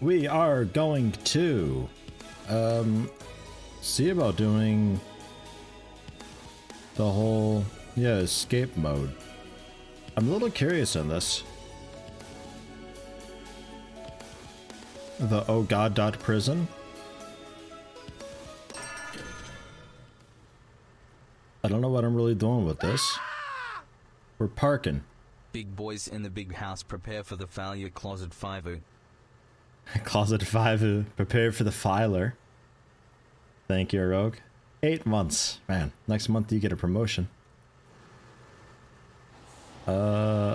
we are going to um, see about doing the whole yeah escape mode. I'm a little curious on this. The oh god dot prison. I don't know what I'm really doing with this. We're parking. Big boys in the big house prepare for the failure closet 5 Closet 5 prepare for the filer. Thank you, Rogue. Eight months. Man, next month you get a promotion. Uh,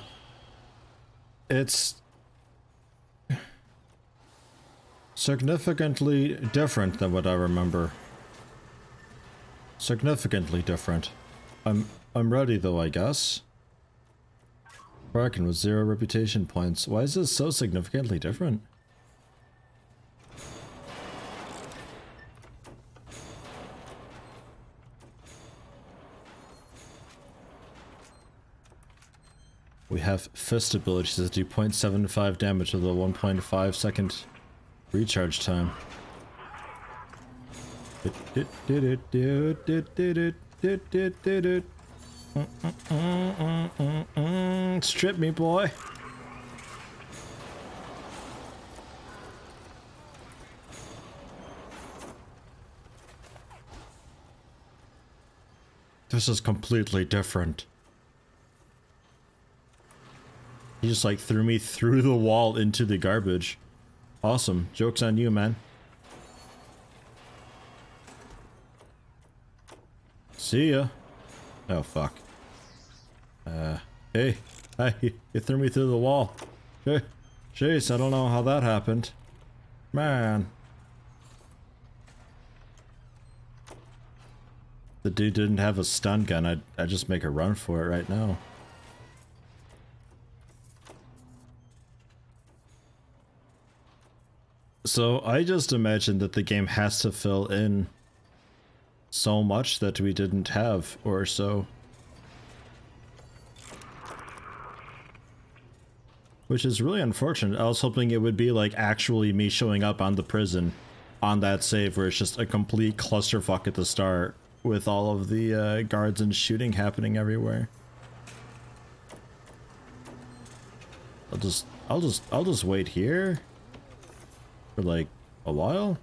it's significantly different than what I remember. Significantly different. I'm I'm ready though, I guess. Bracken with zero reputation points. Why is this so significantly different? We have fist abilities that do 0.75 damage with a 1.5 second recharge time. Strip me, boy. This is completely different. He just like threw me through the wall into the garbage. Awesome. Joke's on you, man. See ya. Oh, fuck. Uh, hey. Hi. You threw me through the wall. Hey. Jeez, I don't know how that happened. Man. The dude didn't have a stun gun. I'd, I'd just make a run for it right now. So I just imagined that the game has to fill in so much that we didn't have or so. Which is really unfortunate. I was hoping it would be like actually me showing up on the prison on that save where it's just a complete clusterfuck at the start with all of the uh, guards and shooting happening everywhere. I'll just, I'll just, I'll just wait here for like a while.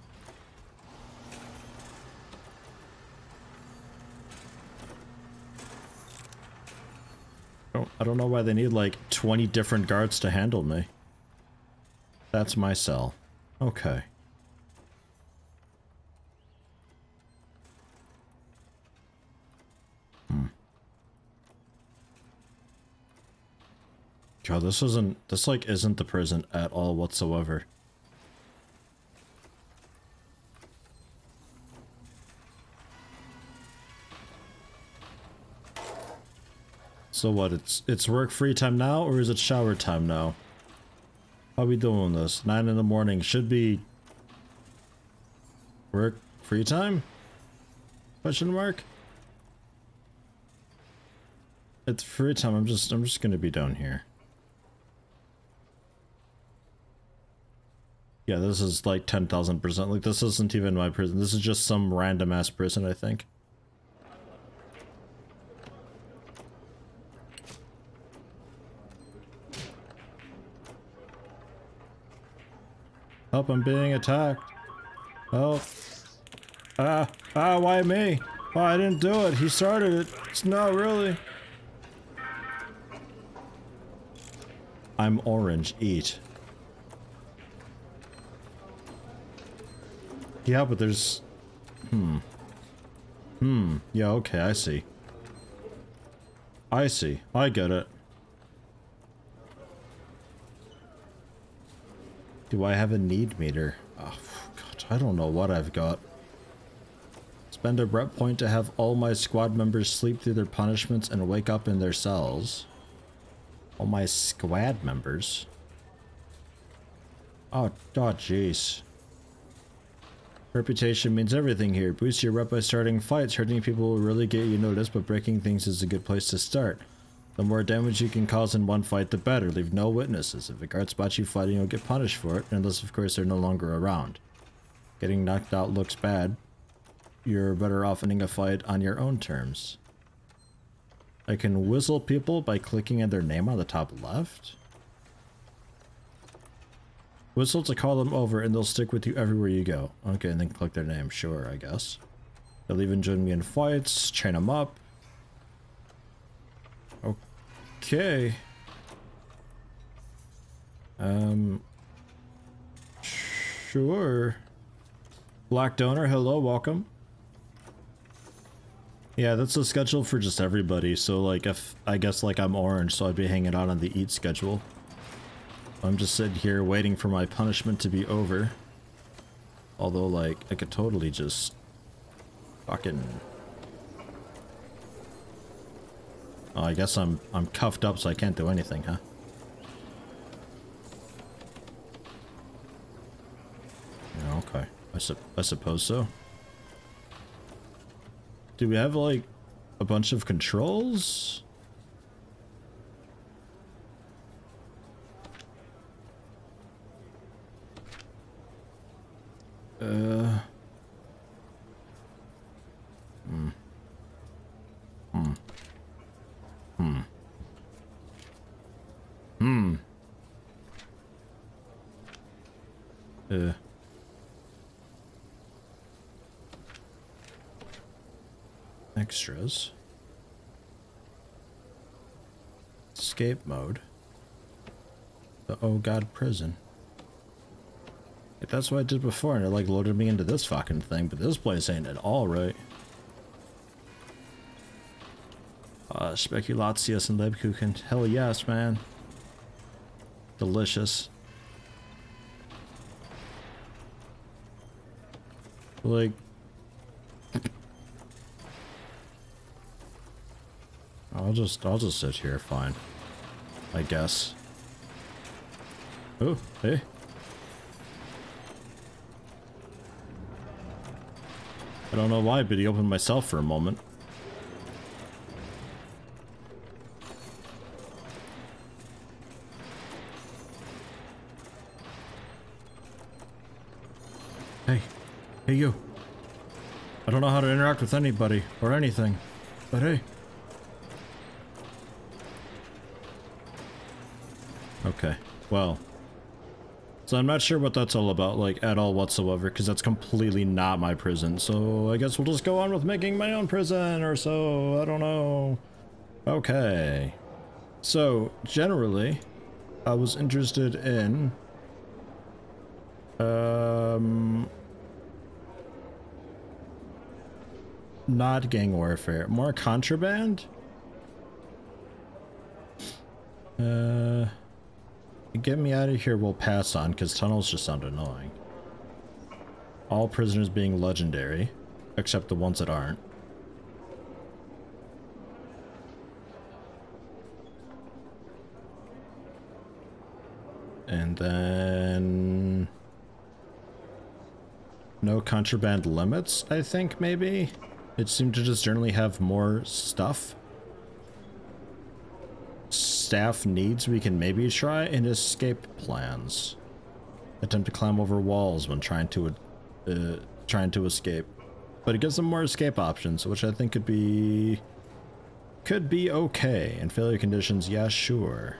I don't, I don't know why they need like 20 different guards to handle me. That's my cell. Okay. Hmm. God, this isn't, this like isn't the prison at all whatsoever. So what, it's it's work free time now or is it shower time now? How we doing this? 9 in the morning should be work free time? Question mark? It's free time. I'm just I'm just to be down here. Yeah, this is like 10,000%. Like this isn't even my prison. This is just some random ass prison, I think. Help, I'm being attacked. Help. Ah, ah, why me? Oh, I didn't do it. He started it. It's not really. I'm orange. Eat. Yeah, but there's... Hmm. Hmm. Yeah, okay, I see. I see. I get it. Do I have a need meter? Oh, God, I don't know what I've got. Spend a rep point to have all my squad members sleep through their punishments and wake up in their cells. All my squad members? Oh, oh jeez. Reputation means everything here. Boost your rep by starting fights. Hurting people will really get you noticed, but breaking things is a good place to start. The more damage you can cause in one fight, the better. Leave no witnesses. If a guard spots you fighting, you'll get punished for it, unless of course they're no longer around. Getting knocked out looks bad. You're better off ending a fight on your own terms. I can whistle people by clicking in their name on the top left. Whistle to call them over and they'll stick with you everywhere you go. Okay, and then click their name. Sure, I guess. They'll even join me in fights, chain them up. Okay. Um. Sure. Black Donor, hello, welcome. Yeah, that's the schedule for just everybody. So, like, if I guess, like, I'm orange, so I'd be hanging out on the eat schedule. I'm just sitting here waiting for my punishment to be over. Although, like, I could totally just fucking. Oh, I guess I'm I'm cuffed up, so I can't do anything, huh? Yeah, okay. I, su I suppose so. Do we have, like, a bunch of controls? Uh... Hmm. Hmm. Hmm. Hmm. Uh... Extras. Escape mode. The Oh God prison. If That's what I did before, and it like loaded me into this fucking thing, but this place ain't at all right. Uh, Spekulatius and Lebkuchen. Hell yes, man. Delicious. Like... I'll just, I'll just sit here, fine. I guess. Oh, hey. I don't know why, but he opened myself for a moment. Hey. Hey, you. I don't know how to interact with anybody or anything, but hey. Okay, well. So I'm not sure what that's all about, like, at all whatsoever, because that's completely not my prison. So I guess we'll just go on with making my own prison or so. I don't know. Okay. So, generally, I was interested in... Um... Not gang warfare. More contraband? Uh... Get me out of here we'll pass on, because tunnels just sound annoying. All prisoners being legendary, except the ones that aren't. And then... No contraband limits, I think, maybe? It seemed to just generally have more stuff staff needs we can maybe try and escape plans. Attempt to climb over walls when trying to uh, trying to escape. But it gives them more escape options, which I think could be could be okay. In failure conditions, yeah, sure.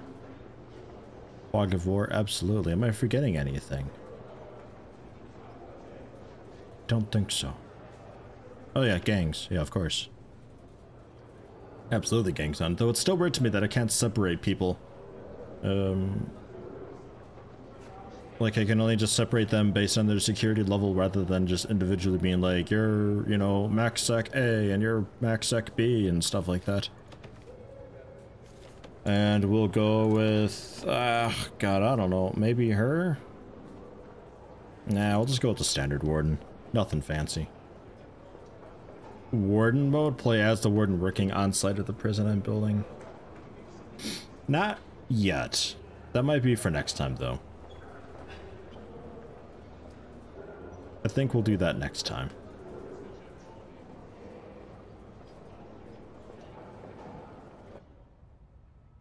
Fog of War, absolutely. Am I forgetting anything? Don't think so. Oh yeah, gangs. Yeah, of course. Absolutely gang though it's still weird to me that I can't separate people. Um, like I can only just separate them based on their security level rather than just individually being like, you're, you know, max sec A and you're max sec B and stuff like that. And we'll go with, uh, God, I don't know, maybe her? Nah, I'll just go with the standard warden. Nothing fancy warden mode, play as the warden working on site at the prison I'm building. Not yet. That might be for next time, though. I think we'll do that next time.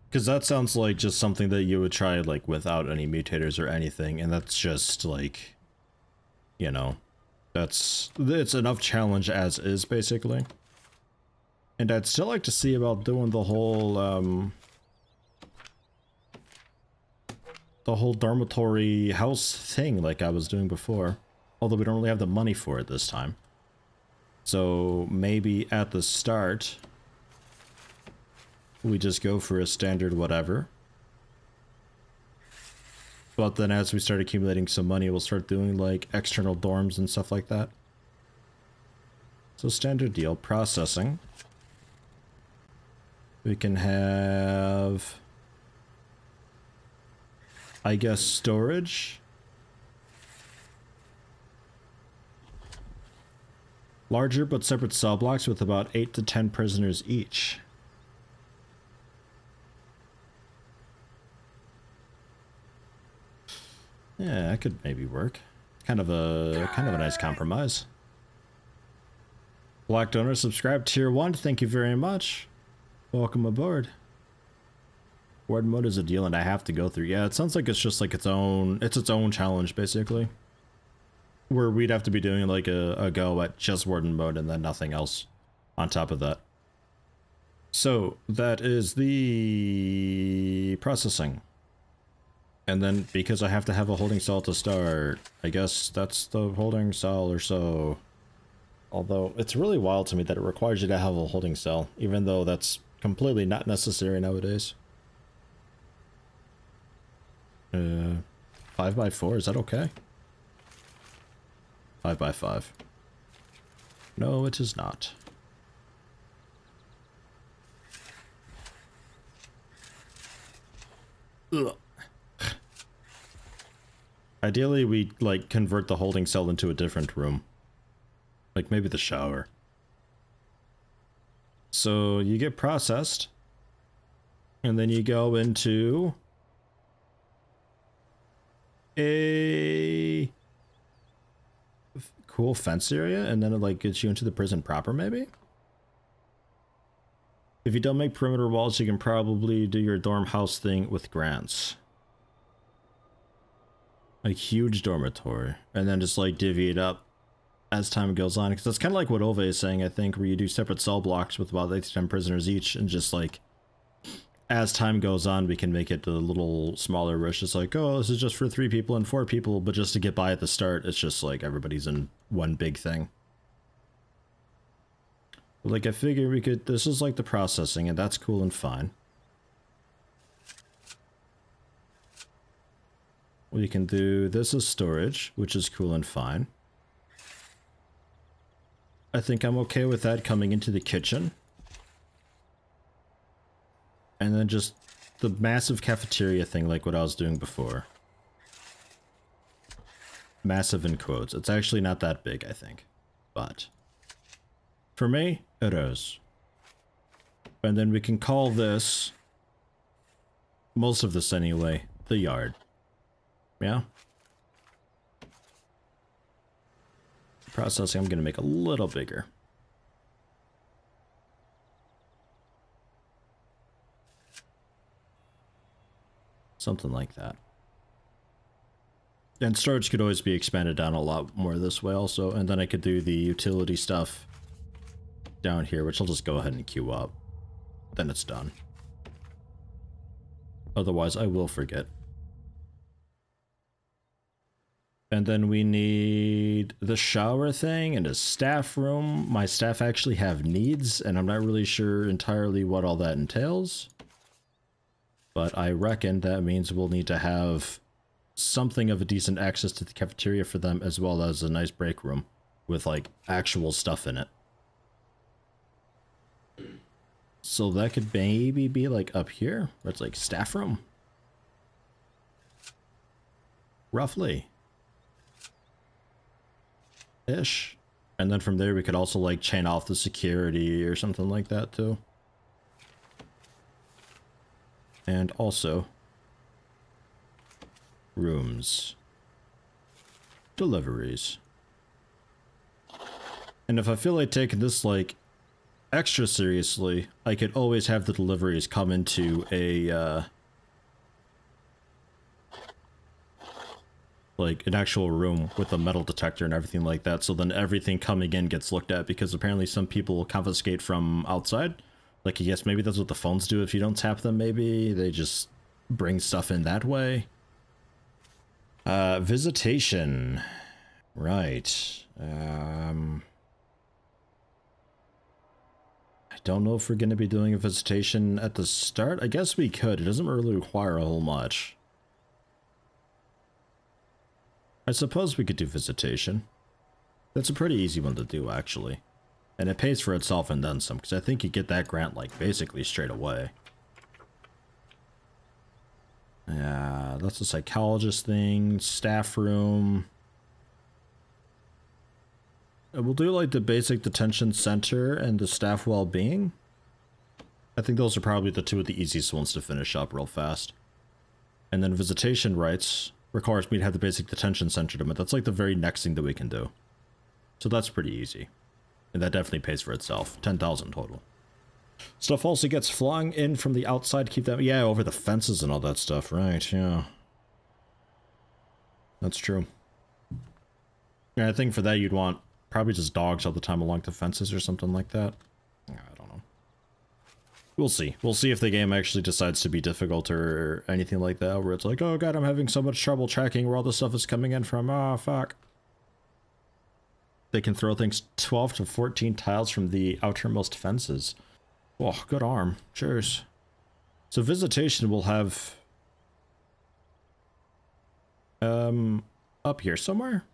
Because that sounds like just something that you would try like without any mutators or anything, and that's just like, you know, that's it's enough challenge as is basically. And I'd still like to see about doing the whole um, the whole dormitory house thing like I was doing before. Although we don't really have the money for it this time. So maybe at the start, we just go for a standard whatever. But then as we start accumulating some money, we'll start doing like external dorms and stuff like that. So standard deal, processing. We can have, I guess, storage. Larger but separate cell blocks with about 8 to 10 prisoners each. Yeah, that could maybe work. Kind of a kind of a nice compromise. Black donor subscribe tier 1, thank you very much. Welcome aboard. Ward mode is a deal and I have to go through. Yeah, it sounds like it's just like its own it's its own challenge basically where we'd have to be doing like a, a go at just warden mode and then nothing else on top of that. So that is the processing. And then because I have to have a holding cell to start, I guess that's the holding cell or so. Although it's really wild to me that it requires you to have a holding cell, even though that's completely not necessary nowadays. Uh, 5 by 4 is that okay? Five by five. No, it is not. Ugh. Ideally, we, like, convert the holding cell into a different room. Like, maybe the shower. So, you get processed. And then you go into... A cool fence area and then it like gets you into the prison proper maybe? If you don't make perimeter walls, you can probably do your dorm house thing with grants. A huge dormitory. And then just like divvy it up as time goes on. Because that's kind of like what Ove is saying, I think, where you do separate cell blocks with about 8 to 10 prisoners each and just like as time goes on, we can make it a little smaller where it's just like, oh, this is just for three people and four people, but just to get by at the start, it's just like everybody's in one big thing. Like, I figure we could, this is like the processing, and that's cool and fine. We can do, this is storage, which is cool and fine. I think I'm okay with that coming into the kitchen. And then just the massive cafeteria thing like what I was doing before. Massive in quotes. It's actually not that big, I think. But for me, it is. And then we can call this, most of this anyway, the yard. Yeah? Processing I'm going to make a little bigger. Something like that. And storage could always be expanded down a lot more this way also, and then I could do the utility stuff down here, which I'll just go ahead and queue up. Then it's done. Otherwise, I will forget. And then we need the shower thing and a staff room. My staff actually have needs, and I'm not really sure entirely what all that entails. But I reckon that means we'll need to have something of a decent access to the cafeteria for them as well as a nice break room with like actual stuff in it. So that could maybe be like up here, where it's like staff room. Roughly. Ish. And then from there we could also like chain off the security or something like that too. And also rooms. Deliveries. And if I feel like taking this like extra seriously, I could always have the deliveries come into a, uh, like an actual room with a metal detector and everything like that. So then everything coming in gets looked at because apparently some people confiscate from outside. Like, I guess maybe that's what the phones do if you don't tap them, maybe. They just bring stuff in that way. Uh, visitation. Right. Um... I don't know if we're to be doing a visitation at the start. I guess we could. It doesn't really require a whole much. I suppose we could do visitation. That's a pretty easy one to do, actually. And it pays for itself and then some, because I think you get that grant, like, basically straight away. Yeah, that's a psychologist thing, staff room. Uh, we'll do, like, the basic detention center and the staff well-being. I think those are probably the two of the easiest ones to finish up real fast. And then visitation rights requires me to have the basic detention center to That's like the very next thing that we can do. So that's pretty easy. And that definitely pays for itself. 10,000 total. Stuff also gets flung in from the outside. To keep them... Yeah, over the fences and all that stuff. Right, yeah. That's true. Yeah, I think for that you'd want probably just dogs all the time along the fences or something like that. We'll see. We'll see if the game actually decides to be difficult or anything like that, where it's like, oh god, I'm having so much trouble tracking where all this stuff is coming in from. Ah, oh, fuck. They can throw things 12 to 14 tiles from the outermost fences. Oh, good arm. Cheers. So visitation will have... Um, up here somewhere?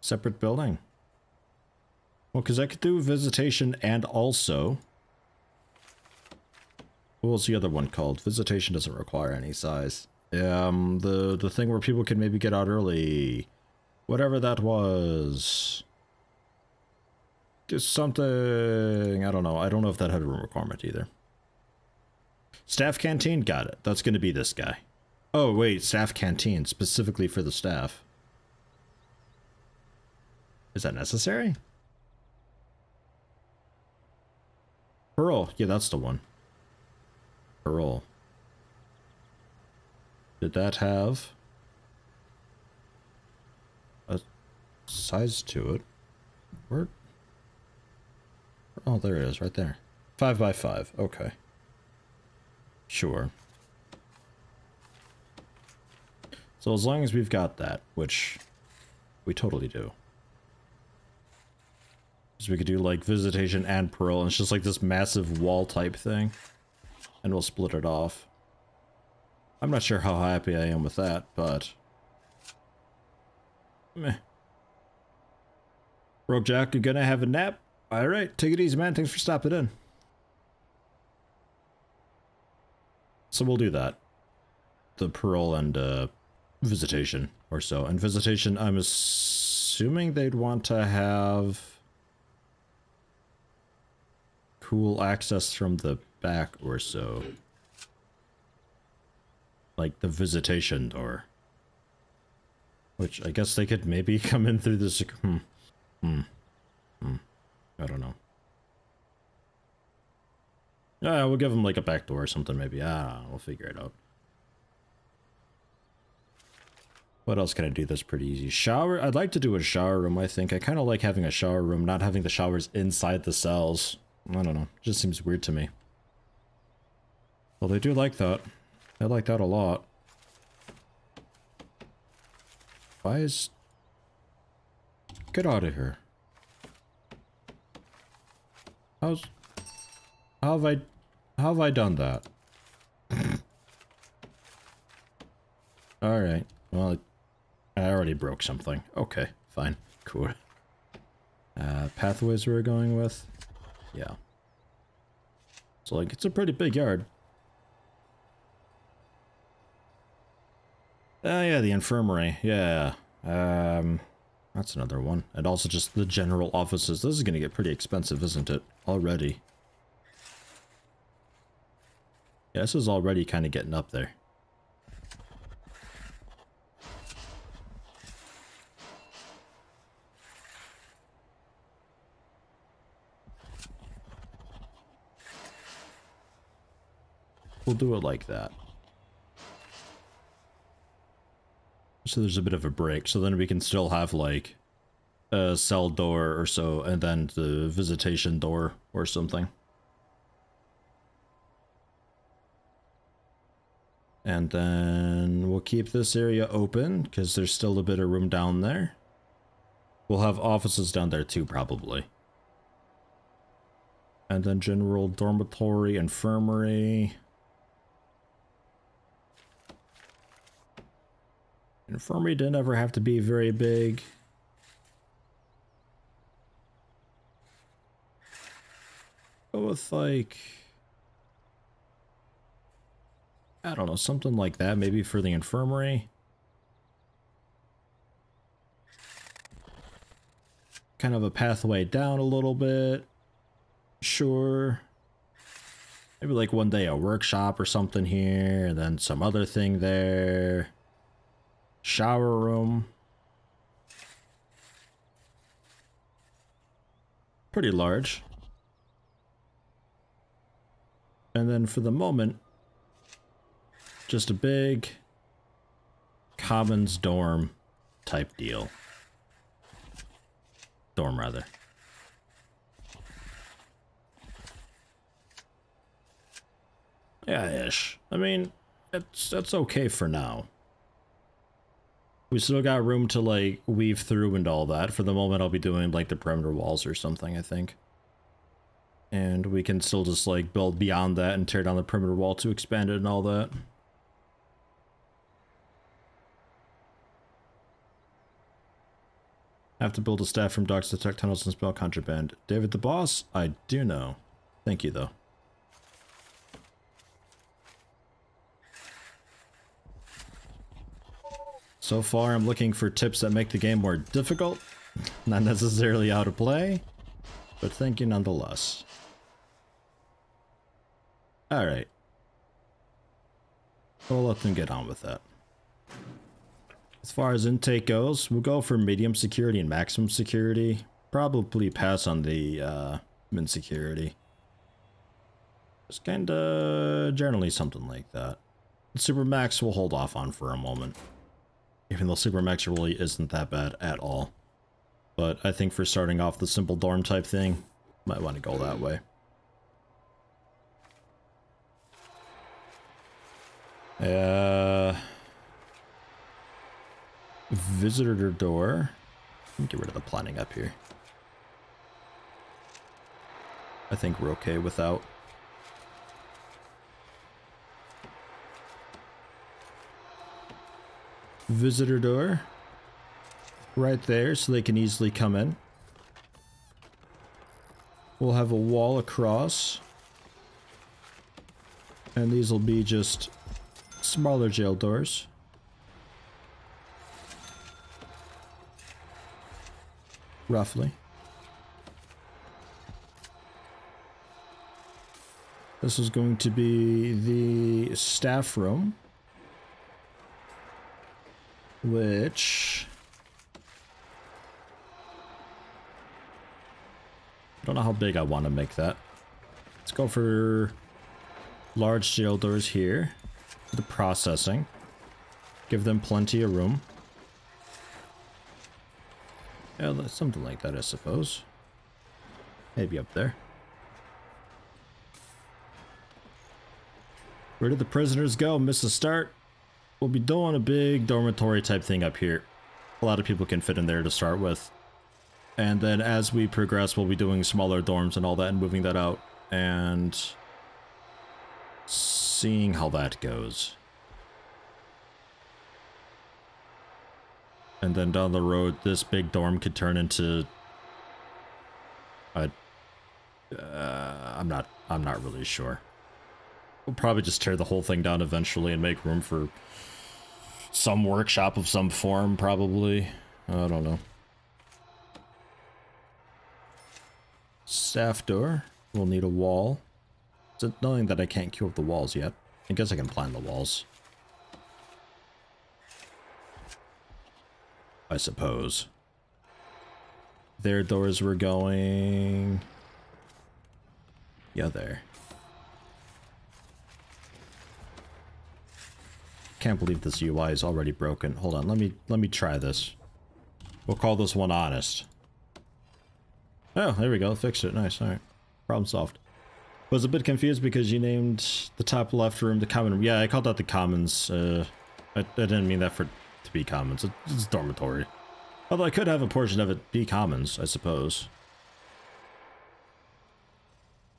Separate building. Well, because I could do visitation and also... What was the other one called? Visitation doesn't require any size. Um, the, the thing where people can maybe get out early. Whatever that was. Just something... I don't know. I don't know if that had a room requirement either. Staff canteen? Got it. That's going to be this guy. Oh, wait. Staff canteen. Specifically for the staff. Is that necessary? Parole. Yeah, that's the one. Parole. Did that have a size to it? Where? Oh, there it is, right there. Five by five. Okay. Sure. So as long as we've got that, which we totally do. So we could do like visitation and parole, and it's just like this massive wall type thing. And we'll split it off. I'm not sure how happy I am with that, but... Meh. Rogue Jack, you're gonna have a nap? Alright, take it easy, man. Thanks for stopping in. So we'll do that. The parole and uh, visitation or so. And visitation, I'm assuming they'd want to have cool access from the back or so. Like the visitation door. Which I guess they could maybe come in through this... Hmm. Hmm. Hmm. I don't know. Yeah, we'll give them like a back door or something maybe. Ah, we'll figure it out. What else can I do that's pretty easy? Shower? I'd like to do a shower room, I think. I kind of like having a shower room, not having the showers inside the cells. I don't know. It just seems weird to me. Well, they do like that. They like that a lot. Why is... Get out of here. How's... How have I... How have I done that? Alright. Well, I already broke something. Okay, fine. Cool. Uh, pathways we're going with. Yeah. So, like, it's a pretty big yard. Oh, yeah, the infirmary. Yeah. Um, that's another one. And also just the general offices. This is going to get pretty expensive, isn't it? Already. Yeah, this is already kind of getting up there. We'll do it like that. So there's a bit of a break. So then we can still have like a cell door or so, and then the visitation door or something. And then we'll keep this area open because there's still a bit of room down there. We'll have offices down there too, probably. And then general dormitory, infirmary. Infirmary didn't ever have to be very big. Go with like... I don't know, something like that, maybe for the infirmary. Kind of a pathway down a little bit. Sure. Maybe like one day a workshop or something here, and then some other thing there. Shower room. Pretty large. And then for the moment, just a big commons dorm type deal. Dorm, rather. Yeah, ish. I mean, it's that's okay for now. We still got room to like weave through and all that. For the moment, I'll be doing like the perimeter walls or something, I think. And we can still just like build beyond that and tear down the perimeter wall to expand it and all that. I have to build a staff from docks to detect tunnels and spell contraband. David the boss? I do know. Thank you, though. So far, I'm looking for tips that make the game more difficult. Not necessarily how to play, but thank you nonetheless. Alright. We'll let them get on with that. As far as intake goes, we'll go for medium security and maximum security. Probably pass on the uh, min security. Just kinda generally something like that. Super max we'll hold off on for a moment. Even though Super max really isn't that bad at all. But I think for starting off the simple dorm type thing, might want to go that way. Uh, visitor door. Let me get rid of the planning up here. I think we're okay without. Visitor door. Right there, so they can easily come in. We'll have a wall across. And these will be just smaller jail doors. Roughly. This is going to be the staff room. Which... I don't know how big I want to make that. Let's go for large jail doors here. The processing. Give them plenty of room. Yeah, something like that, I suppose. Maybe up there. Where did the prisoners go? Miss a start? We'll be doing a big dormitory type thing up here. A lot of people can fit in there to start with. And then as we progress, we'll be doing smaller dorms and all that and moving that out. And seeing how that goes. And then down the road, this big dorm could turn into a. Uh, I'm not. I'm not really sure. We'll probably just tear the whole thing down eventually and make room for some workshop of some form, probably. I don't know. Staff door. We'll need a wall. It's knowing that I can't cube the walls yet. I guess I can plan the walls. I suppose. Their doors were going... Yeah, there. Can't believe this UI is already broken. Hold on, let me let me try this. We'll call this one honest. Oh, there we go. Fixed it. Nice. All right. Problem solved. Was a bit confused because you named the top left room the common room. Yeah, I called that the commons. Uh, I, I didn't mean that for to be commons. It's dormitory. Although I could have a portion of it be commons, I suppose.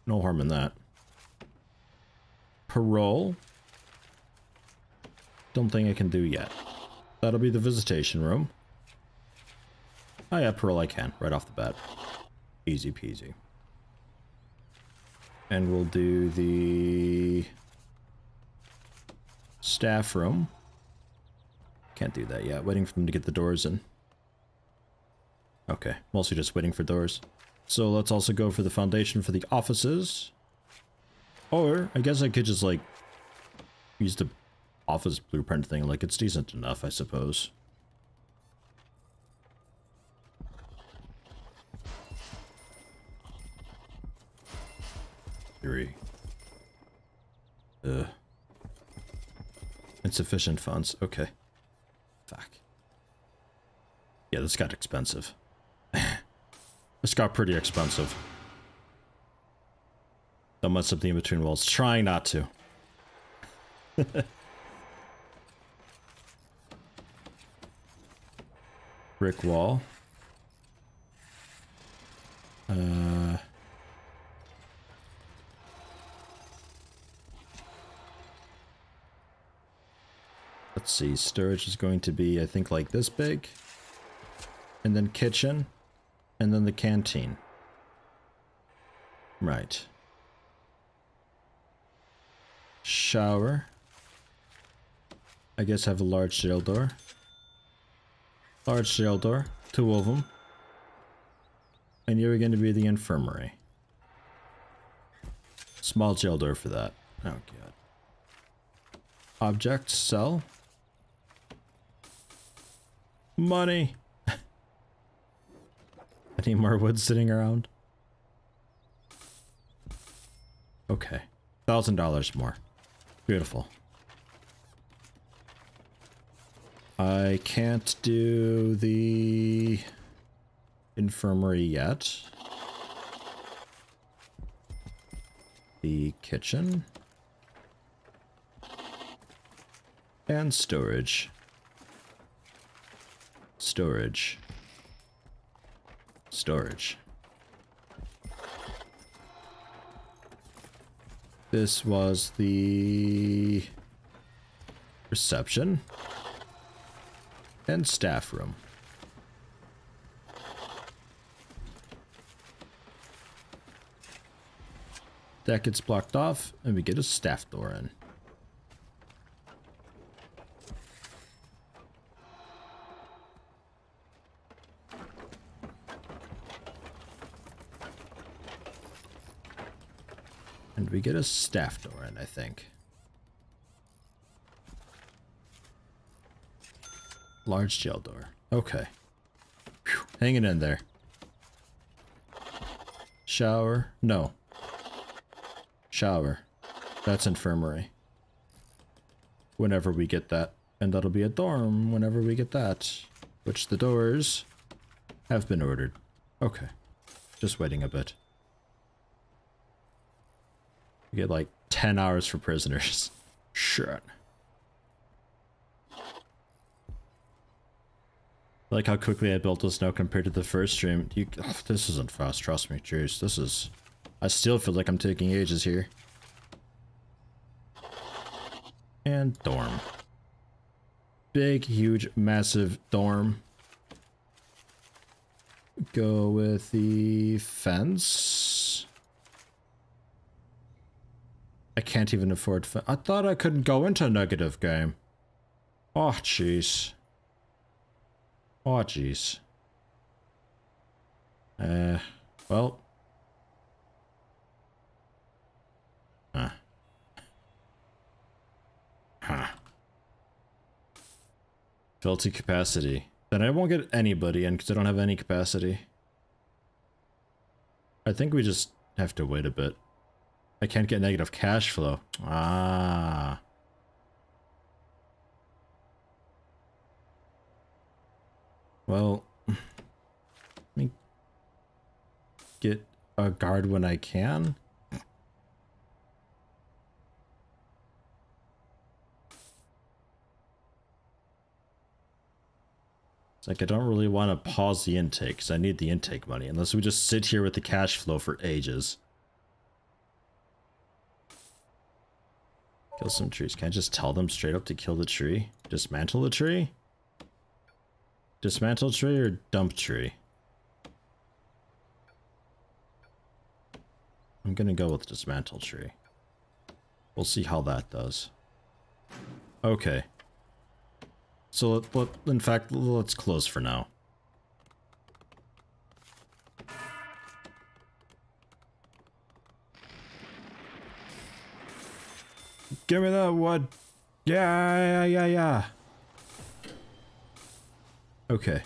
No harm in that. Parole. Don't think I can do yet. That'll be the visitation room. Oh yeah, parole I can, right off the bat. Easy peasy. And we'll do the staff room. Can't do that yet. Waiting for them to get the doors in. Okay, mostly just waiting for doors. So let's also go for the foundation for the offices. Or, I guess I could just, like, use the office blueprint thing. Like, it's decent enough, I suppose. Three. Ugh. Insufficient funds. Okay. Fuck. Yeah, this got expensive. this got pretty expensive. Don't mess up the in-between walls. Trying not to. Brick wall. Uh... Let's see, storage is going to be, I think, like this big. And then kitchen. And then the canteen. Right. Shower. I guess I have a large jail door. Large jail door. Two of them. And you're going to be the infirmary. Small jail door for that. Oh, God. Object, cell. Money. Any more wood sitting around? Okay. Thousand dollars more. Beautiful. I can't do the infirmary yet. The kitchen. And storage. Storage. Storage. This was the reception and staff room. That gets blocked off and we get a staff door in. And we get a staff door in, I think. Large jail door. Okay. Whew, hanging in there. Shower. No. Shower. That's infirmary. Whenever we get that. And that'll be a dorm whenever we get that. Which the doors have been ordered. Okay. Just waiting a bit. We get like 10 hours for prisoners. Shit. Like how quickly I built this now compared to the first stream. You, this isn't fast, trust me. Jeez, this is... I still feel like I'm taking ages here. And dorm. Big, huge, massive dorm. Go with the fence. I can't even afford... I thought I couldn't go into a negative game. Oh, jeez. Oh, jeez. Uh, well. Huh. Huh. Filthy capacity. Then I won't get anybody in because I don't have any capacity. I think we just have to wait a bit. I can't get negative cash flow. Ah. Well, let me get a guard when I can. It's like I don't really want to pause the intake because I need the intake money unless we just sit here with the cash flow for ages. Kill some trees. Can I just tell them straight up to kill the tree? Dismantle the tree? Dismantle tree or dump tree? I'm gonna go with dismantle tree. We'll see how that does. Okay. So, let, let, in fact, let's close for now. Give me that wood. Yeah, yeah, yeah, yeah. Okay.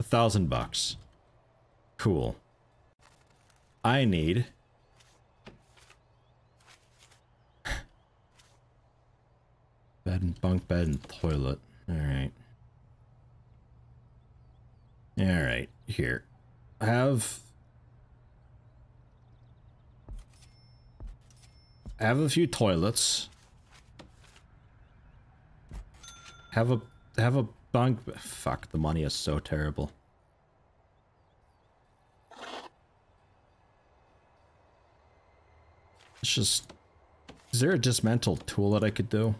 A thousand bucks. Cool. I need... bed and bunk bed and toilet. Alright. Alright, here. Have... Have a few toilets. Have a... Have a Fuck, the money is so terrible. It's just... Is there a dismantle tool that I could do?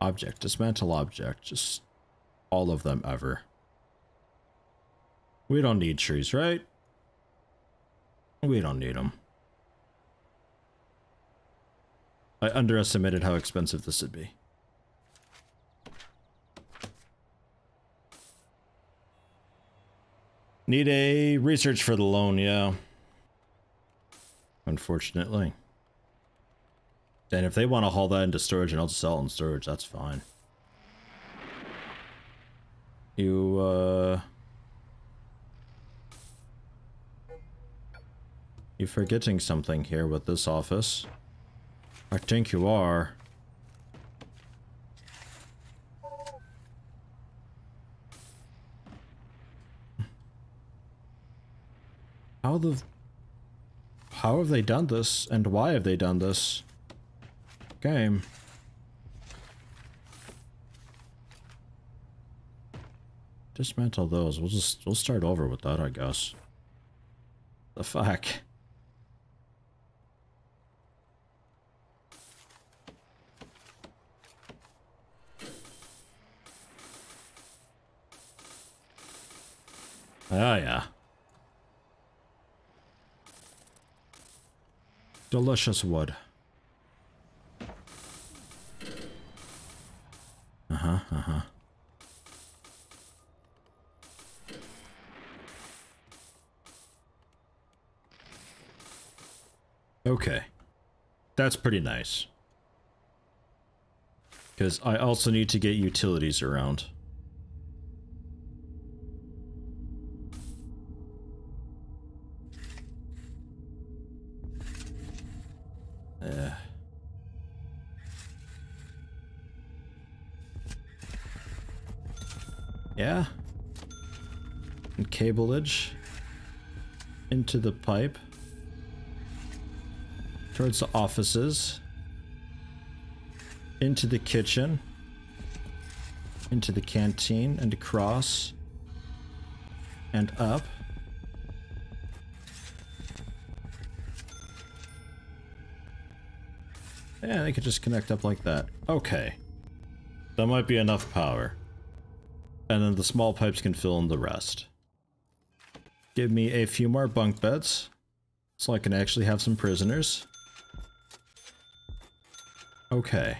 Object, dismantle object, just all of them ever. We don't need trees, right? We don't need them. I underestimated how expensive this would be. Need a research for the loan, yeah. Unfortunately. And if they want to haul that into storage and I'll sell it in storage, that's fine. You, uh... You're forgetting something here with this office. I think you are. How the... How have they done this, and why have they done this? Game. Dismantle those. We'll just, we'll start over with that, I guess. The fuck? Oh, yeah. Delicious wood. Uh-huh, uh-huh. Okay. That's pretty nice. Because I also need to get utilities around. Cableage into the pipe towards the offices into the kitchen into the canteen and across and up Yeah, they could just connect up like that. Okay. That might be enough power. And then the small pipes can fill in the rest. Give me a few more bunk beds. So I can actually have some prisoners. Okay.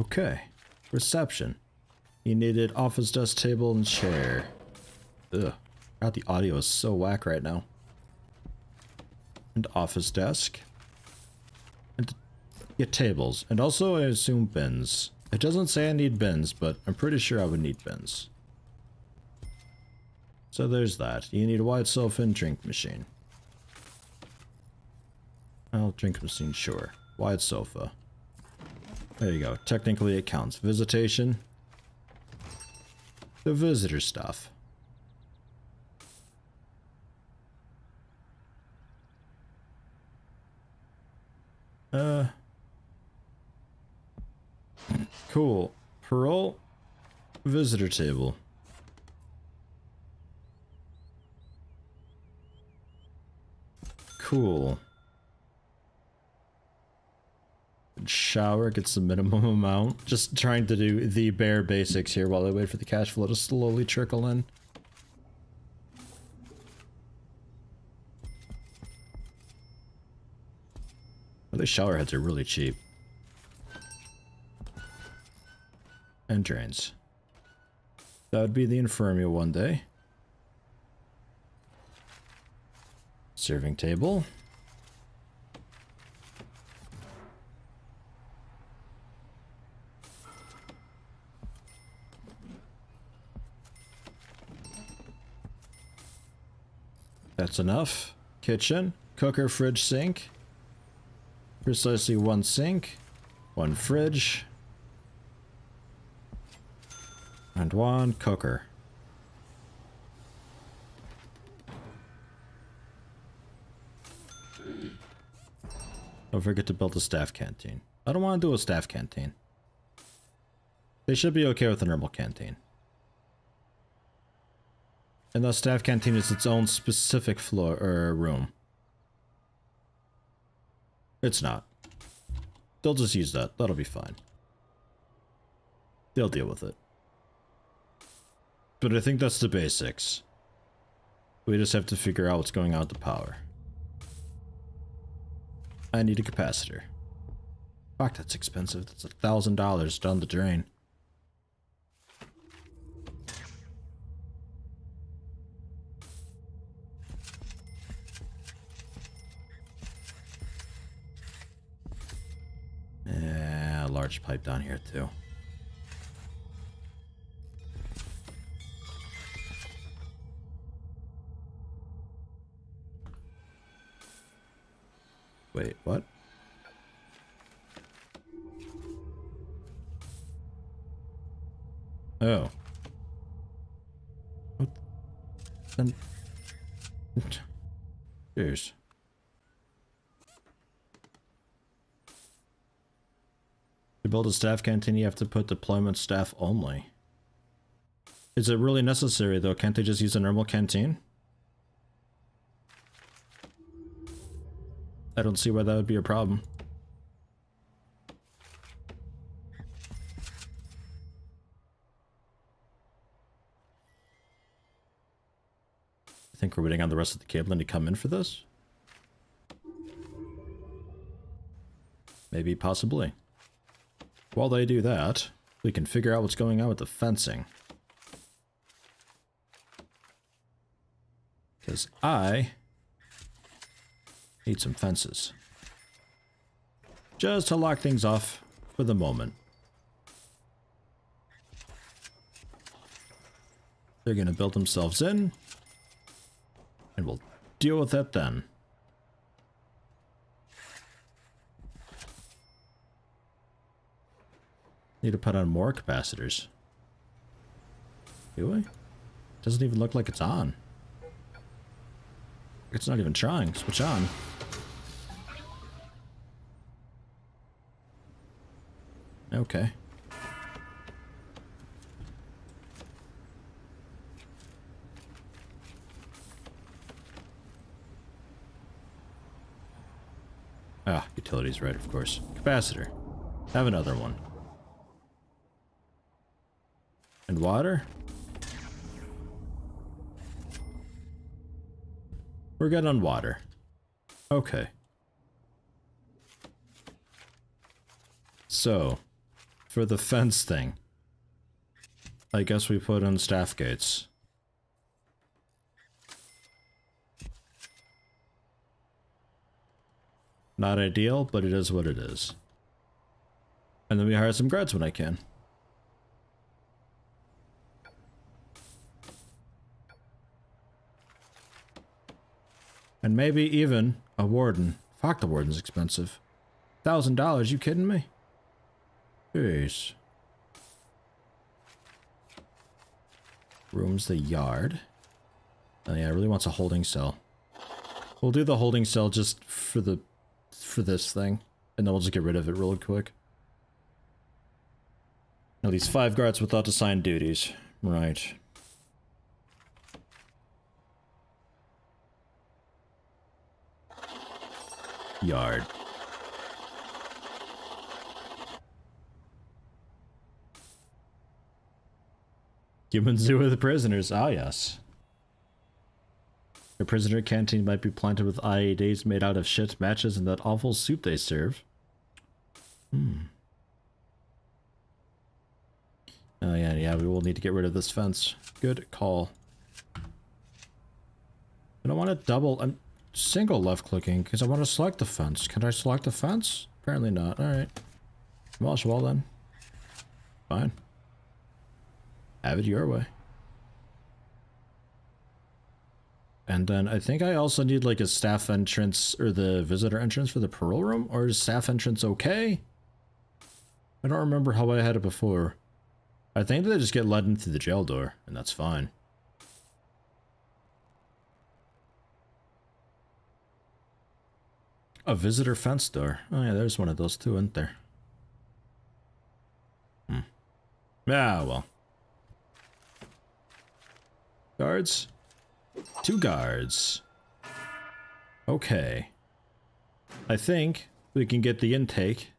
Okay. Reception. You needed office desk table and chair. Ugh. God, the audio is so whack right now. And office desk. And get tables. And also, I assume bins. It doesn't say I need bins, but I'm pretty sure I would need bins. So there's that. You need a white sofa and drink machine. Well, drink machine, sure. Wide sofa. There you go. Technically it counts. Visitation. The visitor stuff. Uh. Cool. Parole. Visitor table. Cool. Shower gets the minimum amount. Just trying to do the bare basics here while I wait for the cash flow to slowly trickle in. Well, these shower heads are really cheap. And drains. That would be the infirmary one day. Serving table. That's enough. Kitchen, cooker, fridge, sink. Precisely one sink, one fridge, and one cooker. Don't forget to build a staff canteen. I don't want to do a staff canteen. They should be okay with a normal canteen. And the staff canteen is its own specific floor or room. It's not. They'll just use that. That'll be fine. They'll deal with it. But I think that's the basics. We just have to figure out what's going on with the power. I need a capacitor. Fuck, that's expensive. That's a thousand dollars down the drain. Yeah, large pipe down here too. Wait, what? Oh. What? Then... Cheers. To build a staff canteen, you have to put deployment staff only. Is it really necessary, though? Can't they just use a normal canteen? I don't see why that would be a problem. I think we're waiting on the rest of the cabling to come in for this. Maybe, possibly. While they do that, we can figure out what's going on with the fencing. Because I Need some fences. Just to lock things off for the moment. They're going to build themselves in. And we'll deal with that then. Need to put on more capacitors. Do we? Doesn't even look like it's on. It's not even trying. Switch on. Okay. Ah, utilities, right, of course. Capacitor. Have another one. And water? We're good on water. Okay. So, for the fence thing. I guess we put in staff gates. Not ideal, but it is what it is. And then we hire some guards when I can. And maybe even a warden. Fuck, the warden's expensive. Thousand dollars, you kidding me? Jeez. Room's the yard. Oh yeah, I really wants a holding cell. We'll do the holding cell just for the for this thing. And then we'll just get rid of it real quick. Now these five guards without assigned duties. Right. Yard. Human zoo with the prisoners. Ah, yes. The prisoner canteen might be planted with IEDs made out of shit matches and that awful soup they serve. Hmm. Oh yeah, yeah, we will need to get rid of this fence. Good call. I don't want to double, I'm single left clicking because I want to select the fence. Can I select the fence? Apparently not. Alright. Well, well then. Fine. Have it your way. And then I think I also need like a staff entrance or the visitor entrance for the parole room. Or is staff entrance okay? I don't remember how I had it before. I think they just get let in through the jail door, and that's fine. A visitor fence door. Oh yeah, there's one of those too, isn't there? Hmm. Yeah, well. Guards? Two guards. Okay. I think we can get the intake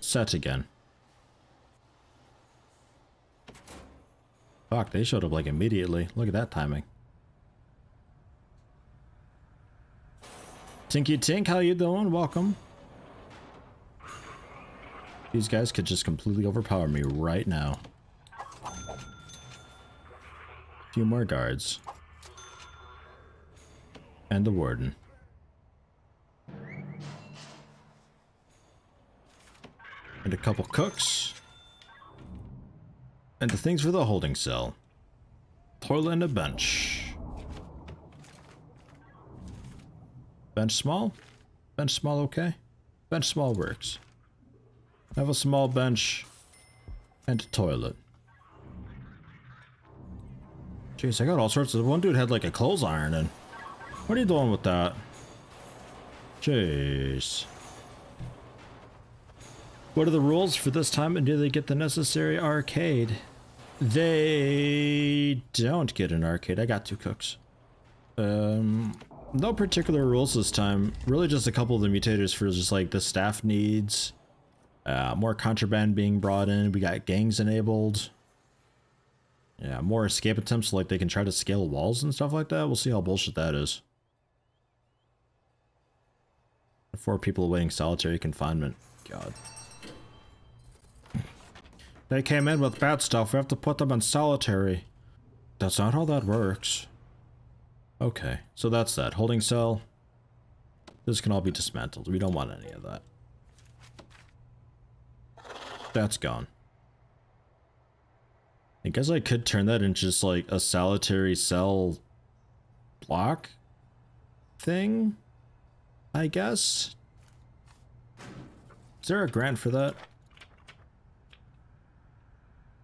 set again. Fuck, they showed up like immediately. Look at that timing. Tinky Tink, how you doing? Welcome. These guys could just completely overpower me right now. Few more guards. And the warden. And a couple cooks. And the things for the holding cell. Toilet and a bench. Bench small? Bench small okay? Bench small works. Have a small bench and a toilet. Jeez, I got all sorts of... One dude had like a clothes iron and... What are you doing with that? Jeez. What are the rules for this time and do they get the necessary arcade? They don't get an arcade. I got two cooks. Um, no particular rules this time. Really just a couple of the mutators for just like the staff needs. Uh, more contraband being brought in. We got gangs enabled. Yeah, more escape attempts like they can try to scale walls and stuff like that. We'll see how bullshit that is. Four people awaiting solitary confinement. God. They came in with bad stuff. We have to put them in solitary. That's not how that works. Okay, so that's that. Holding cell. This can all be dismantled. We don't want any of that. That's gone. I guess I could turn that into just like a solitary cell block thing. I guess. Is there a grant for that?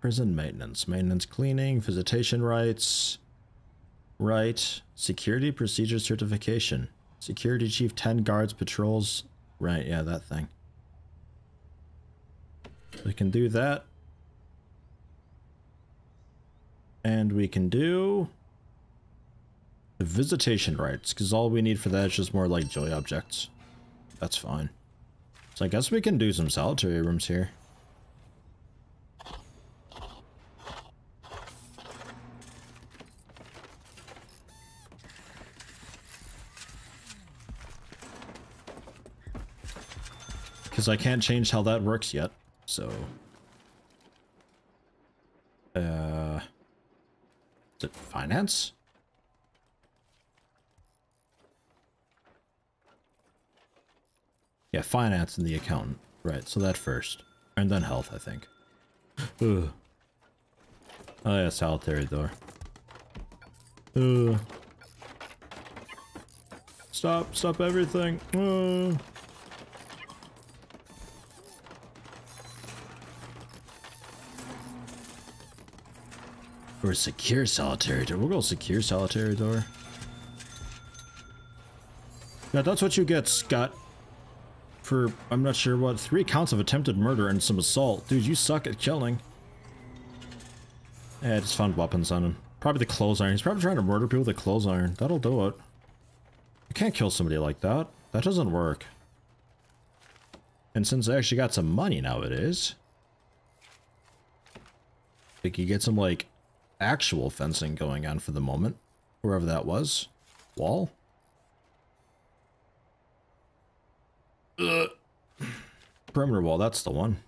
Prison maintenance. Maintenance cleaning, visitation rights. Right. Security procedure certification. Security chief 10 guards patrols. Right, yeah, that thing. We can do that. And we can do the visitation rights, because all we need for that is just more like joy objects. That's fine. So I guess we can do some solitary rooms here. Because I can't change how that works yet, so... Uh... Is it finance? Yeah, finance and the accountant. Right, so that first. And then health, I think. Ugh. Oh yeah, solitary door. Ugh. Stop, stop everything. Ugh. Oh. Or secure solitary door. We'll go secure solitary door. Yeah, that's what you get, Scott. For, I'm not sure what, three counts of attempted murder and some assault. Dude, you suck at killing. Yeah, I just found weapons on him. Probably the clothes iron. He's probably trying to murder people with a clothes iron. That'll do it. You can't kill somebody like that. That doesn't work. And since I actually got some money nowadays, I think you get some, like, actual fencing going on for the moment. Wherever that was. Wall? Ugh. Perimeter wall, that's the one.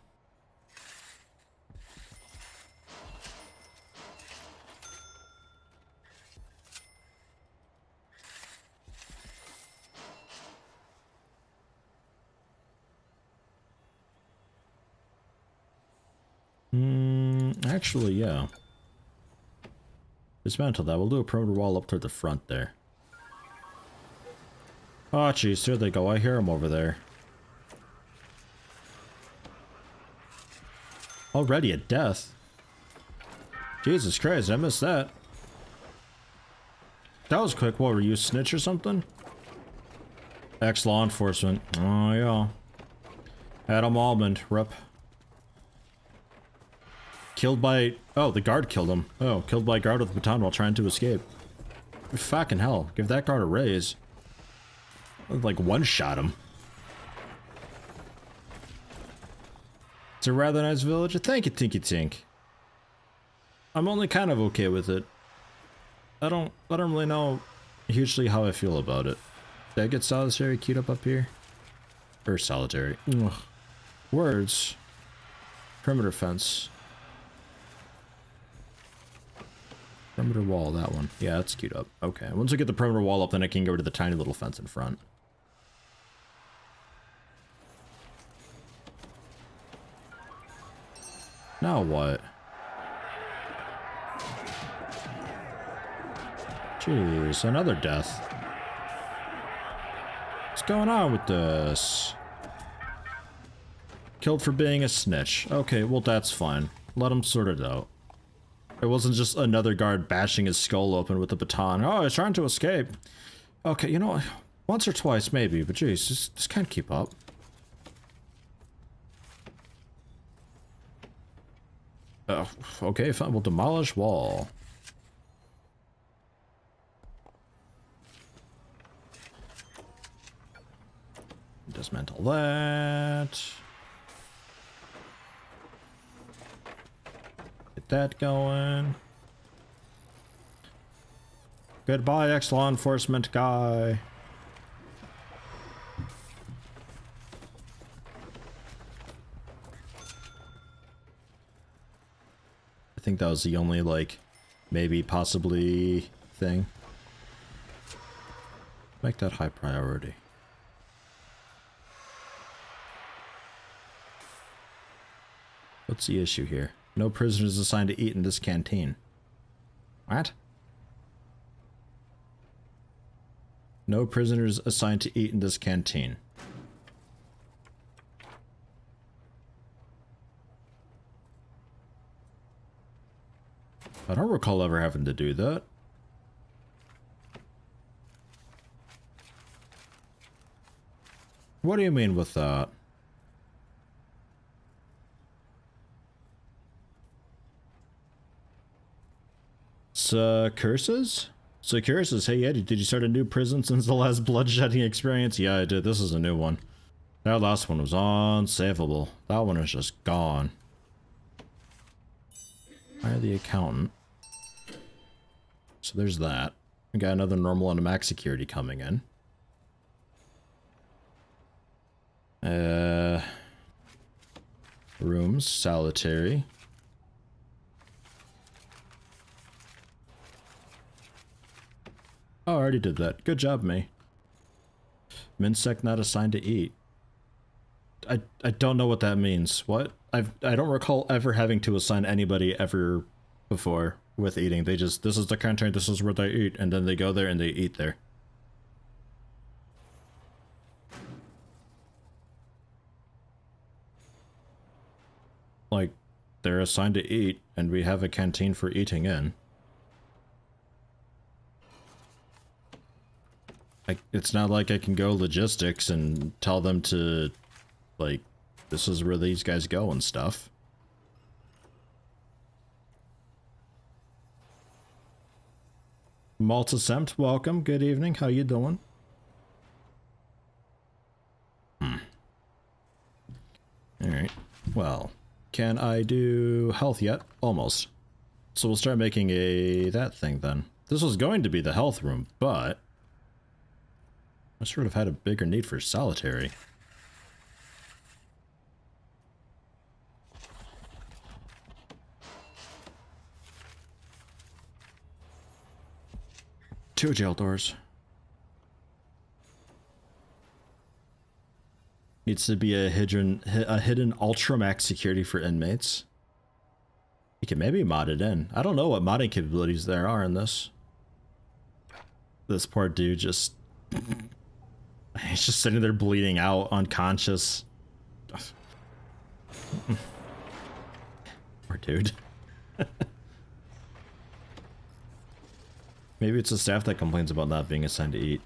Hmm, actually, yeah. Dismantle that. We'll do a perimeter wall up toward the front there. Oh, jeez, there they go. I hear them over there. Already a death. Jesus Christ, I missed that. That was quick. What, were you snitch or something? Ex-law enforcement. Oh, yeah. Adam Almond, rep. Killed by... Oh, the guard killed him. Oh, killed by guard with a baton while trying to escape. Fucking hell. Give that guard a raise. Like, one-shot him. It's a rather nice village. Thank you, Tinky Tink. I'm only kind of okay with it. I don't I don't really know hugely how I feel about it. Did I get solitary queued up up here? Or solitary. Ugh. Words. Perimeter fence. Perimeter wall, that one. Yeah, that's queued up. Okay. Once I get the perimeter wall up, then I can go to the tiny little fence in front. Now what? Jeez, another death. What's going on with this? Killed for being a snitch. Okay, well that's fine. Let him sort it out. It wasn't just another guard bashing his skull open with a baton. Oh, he's trying to escape. Okay, you know, once or twice maybe, but jeez, just, just can't keep up. Uh, okay, fine. We'll demolish wall. Dismantle that. That going. Goodbye, ex-law enforcement guy. I think that was the only, like, maybe possibly thing. Make that high priority. What's the issue here? No prisoners assigned to eat in this canteen. What? No prisoners assigned to eat in this canteen. I don't recall ever having to do that. What do you mean with that? So, curses? So curses, hey Eddie, did you start a new prison since the last bloodshedding experience? Yeah, I did. This is a new one. That last one was unsavable. That one is just gone. Hire the accountant. So there's that. We got another normal and a max security coming in. Uh, rooms, solitary. Oh, I already did that. Good job, me. Minsec not assigned to eat. I I don't know what that means. What? I've I don't recall ever having to assign anybody ever before with eating. They just this is the content, this is where they eat, and then they go there and they eat there. Like they're assigned to eat and we have a canteen for eating in. I, it's not like I can go logistics and tell them to, like, this is where these guys go and stuff. Malta Semt, welcome. Good evening. How you doing? Hmm. Alright. Well, can I do health yet? Almost. So we'll start making a that thing then. This was going to be the health room, but I sort of had a bigger need for solitary. Two jail doors. Needs to be a hidden a hidden ultramax security for inmates. You can maybe mod it in. I don't know what modding capabilities there are in this. This poor dude just he's just sitting there bleeding out, unconscious. poor dude. Maybe it's the staff that complains about not being assigned to eat.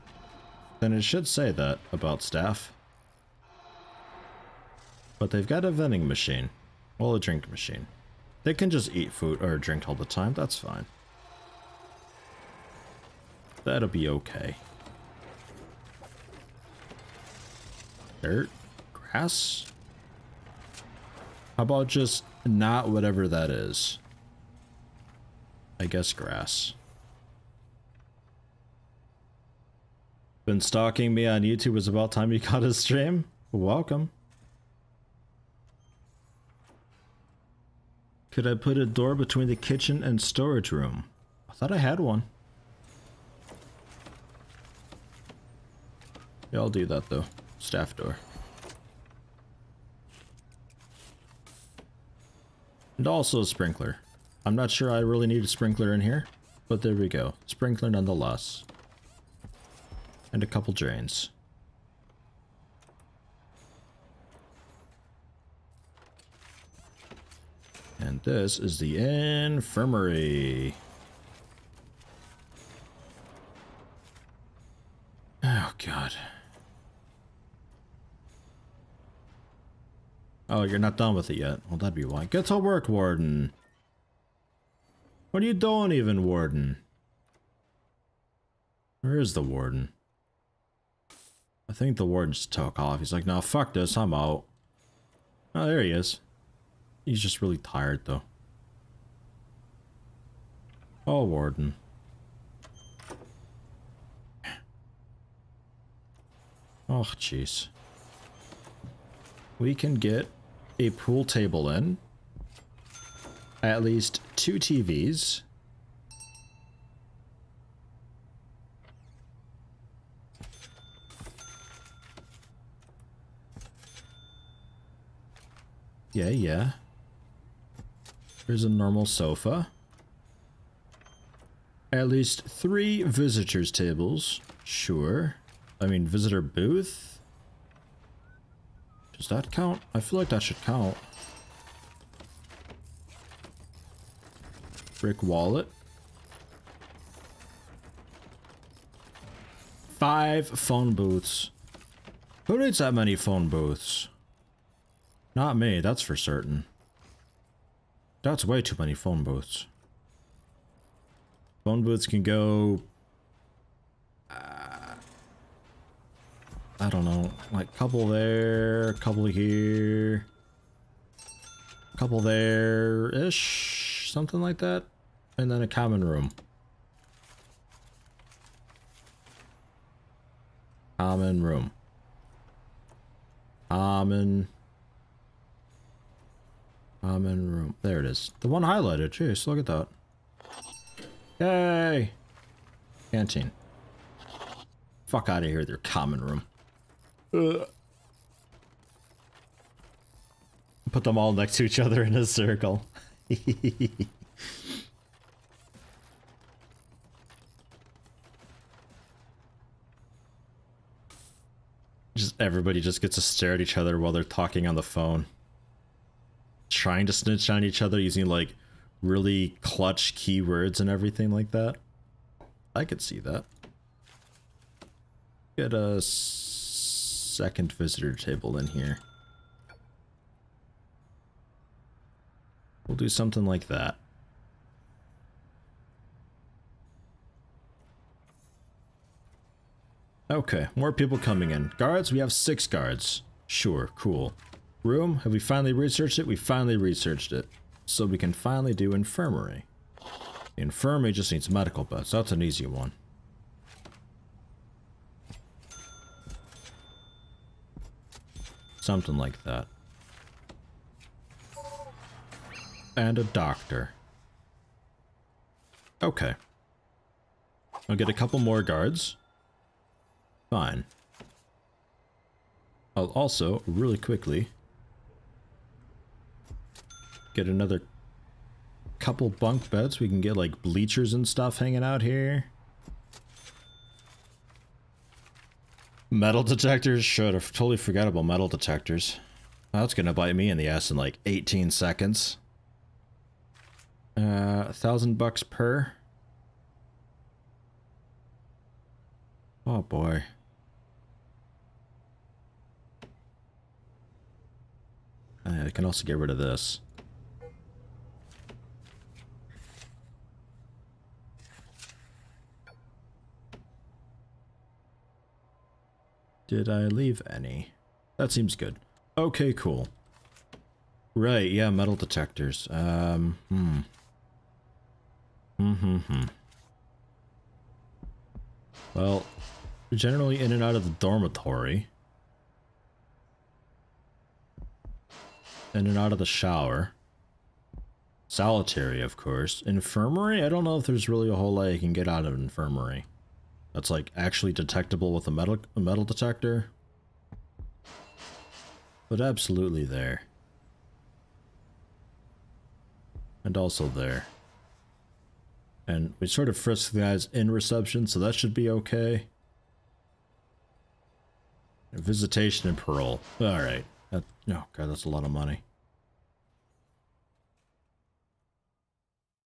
Then it should say that about staff. But they've got a vending machine. Well, a drink machine. They can just eat food or drink all the time, that's fine. That'll be okay. Dirt? Grass? How about just not whatever that is? I guess grass. Been stalking me on YouTube. It's about time you got a stream. Welcome. Could I put a door between the kitchen and storage room? I thought I had one. Yeah, I'll do that though. Staff door. And also a sprinkler. I'm not sure I really need a sprinkler in here, but there we go. Sprinkler nonetheless and a couple drains. And this is the infirmary. Oh, you're not done with it yet. Well, that'd be why. Get to work, Warden. What are you doing even, Warden? Where is the Warden? I think the warden just took off. He's like, no, fuck this, I'm out. Oh, there he is. He's just really tired, though. Oh, warden. Oh, jeez. We can get a pool table in. At least two TVs. Yeah, yeah. There's a normal sofa. At least three visitors tables. Sure. I mean, visitor booth? Does that count? I feel like that should count. Brick wallet. Five phone booths. Who needs that many phone booths? Not me, that's for certain. That's way too many phone booths. Phone booths can go... Uh, I don't know, like couple there, couple here, couple there-ish, something like that. And then a common room. Common room. Common Common room. There it is. The one highlighted. Jeez, look at that. Yay! Canteen. Fuck out of here, their common room. Ugh. Put them all next to each other in a circle. just everybody just gets to stare at each other while they're talking on the phone trying to snitch on each other using like really clutch keywords and everything like that. I could see that. Get a second visitor table in here. We'll do something like that. Okay, more people coming in. Guards, we have six guards. Sure, cool. Room, have we finally researched it? We finally researched it. So we can finally do infirmary. The infirmary just needs medical beds. That's an easy one. Something like that. And a doctor. Okay. I'll get a couple more guards. Fine. I'll also, really quickly, get another couple bunk beds. We can get like bleachers and stuff hanging out here. Metal detectors? Should have totally forgot about metal detectors. That's gonna bite me in the ass in like 18 seconds. Uh, a thousand bucks per. Oh boy. I can also get rid of this. Did I leave any? That seems good. Okay, cool. Right, yeah, metal detectors. Um, hmm. Hmm, hmm, Well, generally in and out of the dormitory. In and out of the shower. Solitary, of course. Infirmary? I don't know if there's really a whole lot you can get out of infirmary. That's like actually detectable with a metal, a metal detector. But absolutely there. And also there. And we sort of frisk the guys in reception, so that should be okay. Visitation and parole. Alright. Oh god, that's a lot of money.